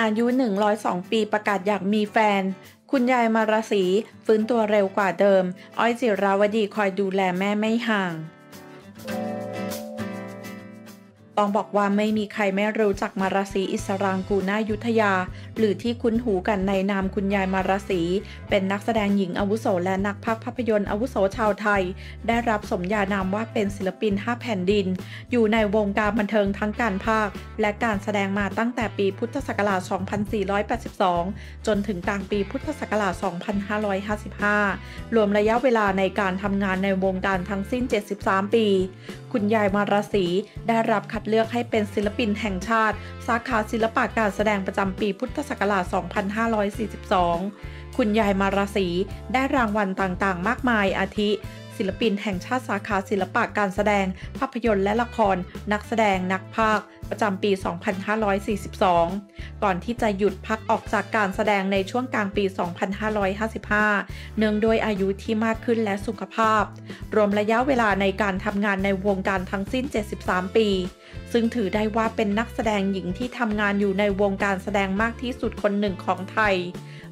อายุ 102 ปีประกาศอยากมีแฟน คุณยายมาราศีฟื้นตัวเร็วกว่าเดิม อ้อยจิราวดีคอยดูแลแม่ไม่ห่าง ต้องบอกว่าไม่มีใครไม่รู้จักมาราศีอิสรางกูนายุทธยา หรือที่คุ้นหูกันในนามคุณยายมาราศีเป็นนักแสดงหญิงอาวุโสและนักพากภาพยนตร์อาวุโสชาวไทย ได้รับสมญานามว่าเป็นศิลปิน 5 แผ่นดิน อยู่ในวงการบันเทิงทั้งการภาค และการแสดงมาตั้งแต่ปีพุทธศักราช 2482 จนถึงกลางปีพุทธศักราช 2555 รวมระยะเวลาในการทำงานในวงการทั้งสิ้น 73 ปี คุณยายมาราศีได้รับคัดเลือกให้เป็นศิลปินแห่งชาติ สาขาศิลปะการแสดงประจำปีพุทธศักราช 2542 คุณยายมาราศีได้รางวัลต่างๆ มากมายอาทิ ศิลปินแห่งชาติสาขาศิลปะการแสดง ภาพยนตร์และละคร นักแสดงนักพากย์ ประจำปี 2542 ก่อนที่จะหยุดพักออกจากการแสดงในช่วงกลางปี 2555 เนื่องด้วยอายุที่มากขึ้นและสุขภาพ รวมระยะเวลาในการทำงานในวงการทั้งสิ้น 73 ปี ซึ่งถือได้ว่าเป็นนักแสดงหญิงที่ทำงานอยู่ในวงการแสดงมากที่สุดคนหนึ่งของไทย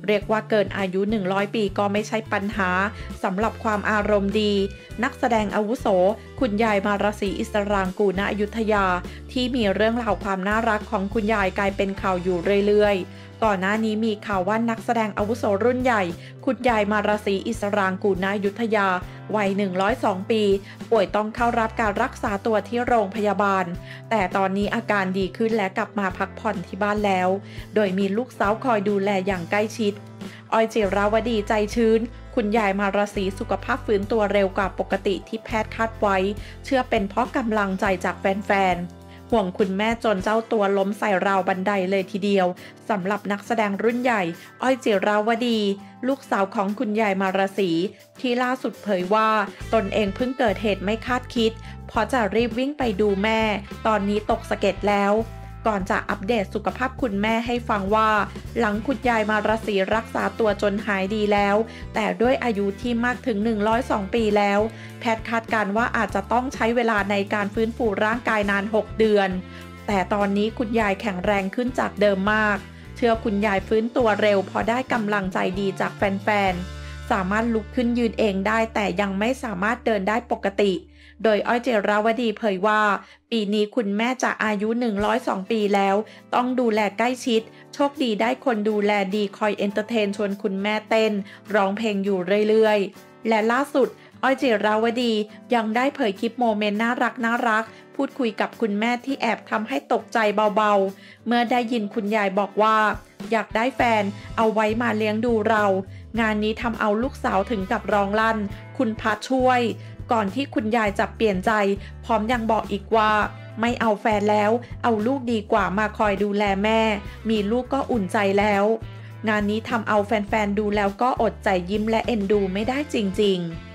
เรียกว่าเกินอายุ 100 ปีก็ไม่ใช่ปัญหาสำหรับความอารมณ์ดี นักแสดงอาวุโส คุณยายมารสีอิสรางกูณอยุธยา ที่มีเรื่องราวความน่ารักของคุณยายกลายเป็นข่าวอยู่เรื่อยๆ ก่อนหน้านี้มีข่าวว่านักแสดงอาวุโสรุ่นใหญ่ คุณยายมารสีอิสรางกูณอยุทธยา วัย 102 ปี ป่วยต้องเข้ารับการรักษาตัวที่โรงพยาบาล แต่ตอนนี้อาการดีขึ้นและกลับมาพักผ่อนที่บ้านแล้ว โดยมีลูกสาวคอยดูแลอย่างใกล้ชิดออยจิราวดีใจชื้น คุณยายมาราศีสุขภาพฟื้นตัวเร็วกว่าปกติที่แพทย์คาดไว้ เชื่อเป็นเพราะกำลังใจจากแฟนๆ ห่วงคุณแม่จนเจ้าตัวล้มใส่ราวบันไดเลยทีเดียวสำหรับนักแสดงรุ่นใหญ่ อ้อยจิราวดี ลูกสาวของคุณยายมาราศีที่ล่าสุดเผยว่า ตนเองเพิ่งเกิดเหตุไม่คาดคิดเพราะจะรีบวิ่งไปดูแม่ ตอนนี้ตกสะเก็ดแล้ว ก่อนจะอัปเดตสุขภาพคุณแม่ให้ฟังว่า หลังคุณยายมารสีรักษาตัวจนหายดีแล้ว แต่ด้วยอายุที่มากถึง 102 ปีแล้ว แพทย์คาดการว่าอาจจะต้องใช้เวลาในการฟื้นฟูร่างกายนาน 6 เดือน แต่ตอนนี้คุณยายแข็งแรงขึ้นจากเดิมมาก เชื่อคุณยายฟื้นตัวเร็วพอได้กำลังใจดีจากแฟนๆ สามารถลุกขึ้นยืนเองได้แต่ยังไม่สามารถเดินได้ปกติ โดยอ้อยจิระวดีเผยว่า ปีนี้คุณแม่จะอายุ 102 ปีแล้ว ต้องดูแลใกล้ชิด โชคดีได้คนดูแลดีคอย entertain ชวนคุณแม่เต้น ร้องเพลงอยู่เรื่อยๆ และล่าสุดอ้อยจิระวดียังได้เผยคลิป moment น่ารักน่ารัก พูดคุยกับคุณแม่ที่แอบทำให้ตกใจเบาๆ เมื่อได้ยินคุณยายบอกว่า อยากได้แฟนเอาไว้มาเลี้ยงดูเรา งานนี้ทำเอาลูกสาวถึงกับร้องลั่น คุณพัดช่วย ก่อนที่คุณยายจะเปลี่ยนใจ พร้อมยังบอกอีกว่าไม่เอาแฟนแล้ว เอาลูกดีกว่ามาคอยดูแลแม่ มีลูกก็อุ่นใจแล้ว งานนี้ทำเอาแฟนๆดูแล้วก็อดใจยิ้มและเอ็นดูไม่ได้จริง ๆ